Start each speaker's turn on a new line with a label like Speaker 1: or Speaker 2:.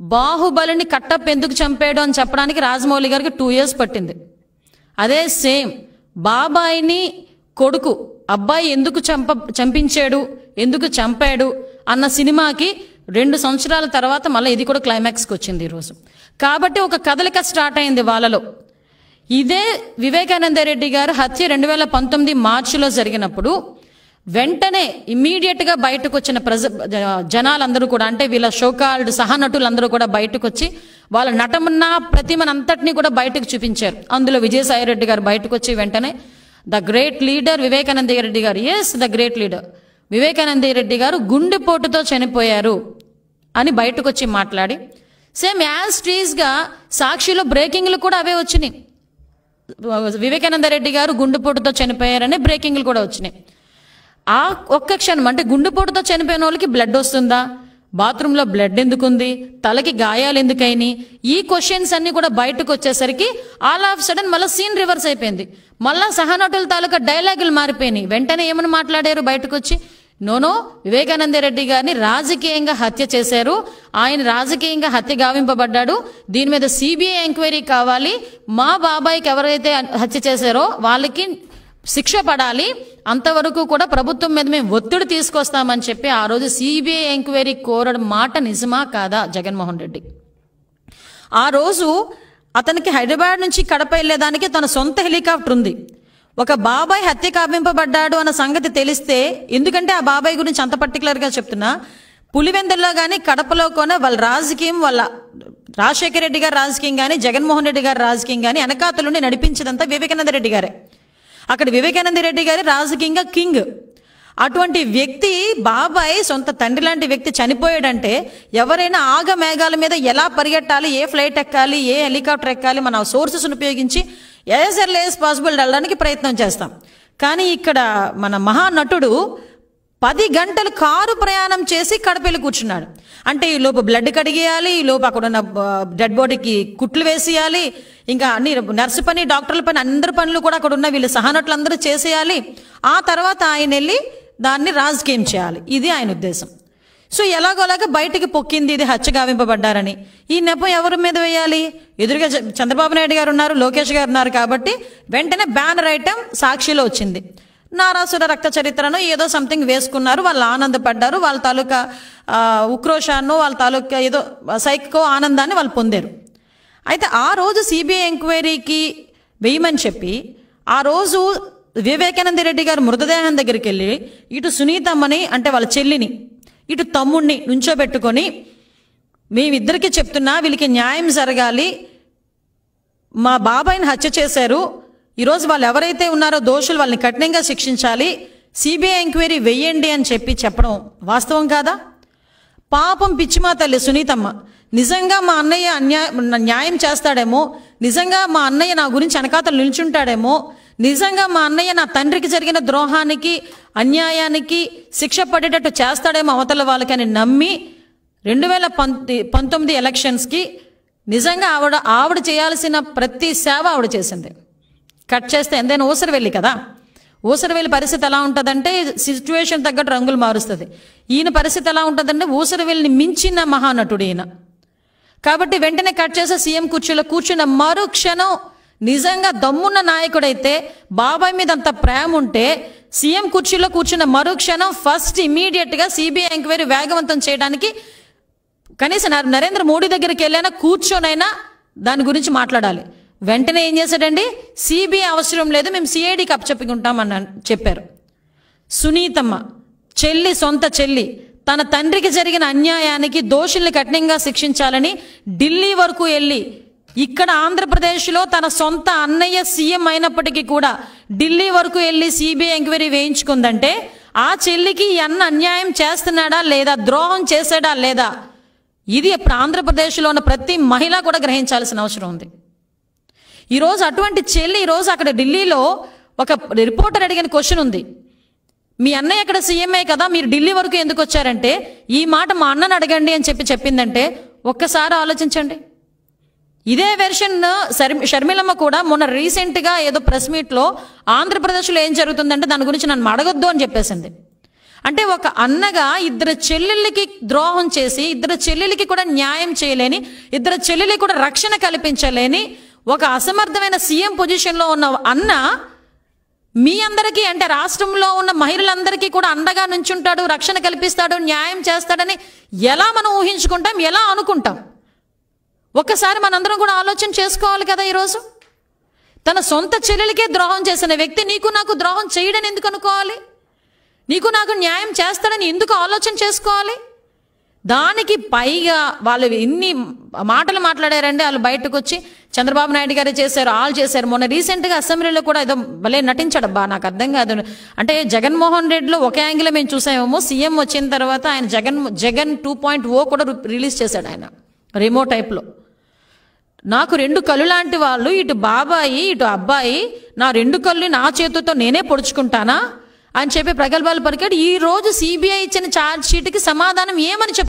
Speaker 1: బాహుబలిని కట్టప్ ఎందుకు చంపాడు అని చెప్పడానికి రాజమౌళి గారికి టూ ఇయర్స్ పట్టింది. అదే సేమ్ బాబాయిని కొడుకు అబ్బాయి ఎందుకు చంప చంపించాడు ఎందుకు చంపాడు అన్న సినిమాకి రెండు సంవత్సరాల తర్వాత మళ్ళీ ఇది కూడా క్లైమాక్స్కి వచ్చింది ఈరోజు కాబట్టి ఒక కదలిక స్టార్ట్ అయింది వాళ్ళలో. ఇదే వివేకానంద రెడ్డి గారు హత్య రెండు వేల పంతొమ్మిది మార్చిలో జరిగినప్పుడు వెంటనే ఇమ్మీడియట్గా బయటకు వచ్చిన ప్రజ జనాలందరూ కూడా అంటే వీళ్ళ షోకాల్డ్ సహనటులందరూ కూడా బయటకు వచ్చి వాళ్ళ నటమున్న ప్రతిమనంతటినీ కూడా బయటకు చూపించారు. అందులో విజయసాయి రెడ్డి గారు బయటకు వచ్చి వెంటనే the great leader Vivekananda Reddy గారు. Yes the great leader Vivekananda Reddy గారు గుండెపోటుతో చనిపోయారు అని బయటకు వచ్చి మాట్లాడి సేమ్ యాజ్ టీజ్గా సాక్షిలో బ్రేకింగ్లు కూడా అవే వచ్చినాయి. వివేకానంద రెడ్డి గారు గుండెపోటుతో చనిపోయారనే బ్రేకింగ్లు కూడా వచ్చినాయి. ఆ ఒక్క క్షణం అంటే గుండెపోటుతో చనిపోయిన వాళ్ళకి బ్లడ్ వస్తుందా? బాత్రూంలో బ్లడ్ ఎందుకుంది? తలకి గాయాలు ఎందుకైనాయి ఈ క్వశ్చన్స్ అన్ని కూడా బయటకు వచ్చేసరికి ఆల్ ఆఫ్ సడన్ మళ్ళీ సీన్ రివర్స్ అయిపోయింది. మళ్ళా సహనటుల తాలూకా డైలాగులు మారిపోయినాయి. వెంటనే ఏమని మాట్లాడారు బయటకు వచ్చి? నోనో వివేకానంద రెడ్డి గారిని రాజకీయంగా హత్య చేశారు. ఆయన రాజకీయంగా హత్య గావింపబడ్డాడు. దీని మీద సిబిఐ ఎంక్వైరీ కావాలి. మా బాబాయ్కి ఎవరైతే హత్య చేశారో వాళ్ళకి శిక్ష పడాలి. అంతవరకు కూడా ప్రభుత్వం మీద మేము ఒత్తిడి తీసుకొస్తామని చెప్పి ఆ రోజు సిబిఐ ఎంక్వైరీ కోరడం మాట నిజమా కాదా జగన్మోహన్ రెడ్డి? ఆ రోజు అతనికి హైదరాబాద్ నుంచి కడప వెళ్ళేదానికి తన సొంత హెలికాప్టర్ ఉంది. ఒక బాబాయ్ హత్య కాపింపబడ్డాడు అన్న సంగతి తెలిస్తే ఎందుకంటే ఆ బాబాయ్ గురించి అంత పర్టికులర్గా చెప్తున్నా పులివెందుల్లో కానీ కడపలో కూడా వాళ్ళ రాజకీయం వాళ్ళ రాజశేఖర రెడ్డి గారి రాజకీయం కానీ జగన్మోహన్ రెడ్డి గారు రాజకీయం కానీ వెనకాతలుండి నడిపించదంతా వివేకానంద రెడ్డి గారే. అక్కడ వివేకానంద రెడ్డి గారి రాజకీయంగా కింగ్ అటువంటి వ్యక్తి బాబాయ్ సొంత తండ్రి లాంటి వ్యక్తి చనిపోయాడంటే ఎవరైనా ఆగ మేఘాల మీద ఎలా పరిగెట్టాలి ఏ ఫ్లైట్ ఎక్కాలి ఏ హెలికాప్టర్ ఎక్కాలి మన సోర్సెస్ను ఉపయోగించి యాజ్ ఎర్లీ యాజ్ పాసిబుల్ వెళ్ళడానికి ప్రయత్నం చేస్తాం. కానీ ఇక్కడ మన మహానటుడు పది గంటలు కారు ప్రయాణం చేసి కడపల్లి కూర్చున్నాడు. అంటే ఈ లోపు బ్లడ్ కడిగేయాలి ఈ లోపు అక్కడ ఉన్న డెడ్ బాడీకి కుట్లు వేసేయాలి ఇంకా అన్ని నర్సు పని డాక్టర్ల పని అందరి పనులు కూడా అక్కడ ఉన్న వీళ్ళు సహనట్లందరూ చేసేయాలి. ఆ తర్వాత ఆయన వెళ్ళి దాన్ని రాజకీయం చేయాలి. ఇది ఆయన ఉద్దేశం. సో ఎలాగోలాగా బయటికి పొక్కింది ఇది హత్య గావింపబడ్డారని ఈ నెపం ఎవరి మీద వేయాలి? ఎదురుగా చంద్రబాబు నాయుడు గారు ఉన్నారు లోకేష్ గారు ఉన్నారు కాబట్టి వెంటనే బ్యానర్ ఐటమ్ సాక్షిలో వచ్చింది. నారాసుర రక్త చరిత్రను ఏదో సంథింగ్ వేసుకున్నారు వాళ్ళు ఆనందపడ్డారు వాళ్ళ తాలూకా ఆ, ఉక్రోషాన్ని వాళ్ళ తాలూకా ఏదో సైకో ఆనందాన్ని వాళ్ళు పొందారు. అయితే ఆ రోజు సిబిఐ ఎంక్వైరీకి వేయమని చెప్పి ఆ రోజు వివేకానంద రెడ్డి గారు మృతదేహం దగ్గరికి వెళ్ళి ఇటు సునీతమ్మని అంటే వాళ్ళ చెల్లిని ఇటు తమ్ముణ్ణి నుంచోబెట్టుకొని మేమిద్దరికి చెప్తున్నా వీళ్ళకి న్యాయం జరగాలి మా బాబాయిని హత్య చేశారు ఈరోజు వాళ్ళు ఎవరైతే ఉన్నారో దోషులు వాళ్ళని కఠినంగా శిక్షించాలి సిబిఐ ఎంక్వైరీ వెయ్యండి అని చెప్పి చెప్పడం వాస్తవం కాదా? పాపం పిచ్చిమా తల్లి సునీతమ్మ నిజంగా మా అన్నయ్య అన్యాయం న్యాయం చేస్తాడేమో నిజంగా మా అన్నయ్య నా గురించి వెనకాతలు నిల్చుంటాడేమో నిజంగా మా అన్నయ్య నా తండ్రికి జరిగిన ద్రోహానికి అన్యాయానికి శిక్ష పడేటట్టు చేస్తాడేమో అవతల వాళ్ళకని నమ్మి రెండు వేల పంతొమ్మిది పంతొమ్మిది ఎలక్షన్స్కి నిజంగా ఆవిడ ఆవిడ చేయాల్సిన ప్రతి సేవ ఆవిడ చేసింది. కట్ చేస్తే ఎంతైనా ఊసరి వెళ్ళి కదా? ఊసరి వెళ్ళి పరిస్థితి ఎలా ఉంటుందంటే సిచ్యువేషన్ తగ్గట్టు రంగులు మారుస్తుంది. ఈయన పరిస్థితి ఎలా ఉంటుందంటే ఊసరి వెళ్ళిని మించిన మహానటుడు ఈయన కాబట్టి వెంటనే కట్ చేసే సీఎం కుర్చీలో కూర్చున్న మరు క్షణం నిజంగా దమ్మున్న నాయకుడైతే బాబాయ్ మీద అంత ప్రేమ ఉంటే సీఎం కుర్చీలో కూర్చున్న మరు క్షణం ఫస్ట్ ఇమీడియట్గా సిబిఐ ఎంక్వైరీ వేగవంతం చేయడానికి కనీసం నరేంద్ర మోడీ దగ్గరికి వెళ్ళైనా కూర్చొనైనా దాని గురించి మాట్లాడాలి. వెంటనే ఏం చేశాడండి? సిబిఐ అవసరం లేదు మేము సిఐడికి అప్పచెప్పుకుంటామని చెప్పారు. సునీతమ్మ చెల్లి సొంత చెల్లి తన తండ్రికి జరిగిన అన్యాయానికి దోషుల్ని కఠినంగా శిక్షించాలని ఢిల్లీ వరకు వెళ్ళి ఇక్కడ ఆంధ్రప్రదేశ్లో తన సొంత అన్నయ్య సీఎం అయినప్పటికీ కూడా ఢిల్లీ వరకు వెళ్ళి సిబిఐ ఎంక్వైరీ వేయించుకుందంటే ఆ చెల్లికి ఈ అన్న అన్యాయం చేస్తున్నాడా లేదా ద్రోహం చేశాడా లేదా? ఇది ఇప్పుడు ఆంధ్రప్రదేశ్లో ఉన్న ప్రతి మహిళ కూడా గ్రహించాల్సిన అవసరం ఉంది. ఈరోజు అటువంటి చెల్లి ఈరోజు అక్కడ ఢిల్లీలో ఒక రిపోర్టర్ అడిగిన క్వశ్చన్ ఉంది. మీ అన్నయ్య ఇక్కడ సీఎంఏ కదా మీరు ఢిల్లీ వరకు ఎందుకు వచ్చారంటే ఈ మాట మా అన్నని అడగండి అని చెప్పి చెప్పిందంటే ఒక్కసారి ఆలోచించండి. ఇదే వెర్షన్ షర్మిలమ్మ కూడా మొన్న రీసెంట్గా ఏదో ప్రెస్ మీట్లో ఆంధ్రప్రదేశ్లో ఏం జరుగుతుందంటే దాని గురించి నన్ను అడగొద్దు అని చెప్పేసింది. అంటే ఒక అన్నగా ఇద్దరు చెల్లెళ్ళకి ద్రోహం చేసి ఇద్దరు చెల్లెలకి కూడా న్యాయం చేయలేని ఇద్దరు చెల్లెలకి కూడా రక్షణ కల్పించలేని ఒక అసమర్థమైన సీఎం పొజిషన్లో ఉన్న అన్న మీ అందరికీ అంటే రాష్ట్రంలో ఉన్న మహిళలందరికీ కూడా అండగా నుంచుంటాడు రక్షణ కల్పిస్తాడు న్యాయం చేస్తాడని ఎలా మనం ఊహించుకుంటాం ఎలా అనుకుంటాం? ఒక్కసారి మనందరం కూడా ఆలోచన చేసుకోవాలి కదా ఈరోజు? తన సొంత చెల్లెలకే ద్రోహం చేసిన వ్యక్తి నీకు నాకు ద్రోహం చేయడని ఎందుకు అనుకోవాలి? నీకు నాకు న్యాయం చేస్తాడని ఎందుకు ఆలోచన చేసుకోవాలి? దానికి పైగా వాళ్ళు ఎన్ని మాటలు మాట్లాడారండి వాళ్ళు బయటకు వచ్చి చంద్రబాబు నాయుడు గారే చేశారు ఆల్ చేశారు. మొన్న రీసెంట్గా అసెంబ్లీలో కూడా ఏదో భలే నటించాడబ్బా నాకు అర్థం కాదు. అంటే జగన్మోహన్ రెడ్డిలో ఒక యాంగిల్ మేము చూసామేమో సీఎం వచ్చిన తర్వాత ఆయన Jagan Jagan two point O కూడా రిలీజ్ చేశాడు ఆయన రిమో టైప్లో. నాకు రెండు కళ్ళు లాంటి వాళ్ళు ఇటు బాబాయి ఇటు అబ్బాయి నా రెండు కళ్ళు నా చేతులతో నేనే పొడుచుకుంటానా? అని చెప్పి ప్రగల్భాలు పలికాడు. ఈ రోజు సిబిఐ ఇచ్చిన ఛార్జ్ షీట్కి సమాధానం ఏమని చెప్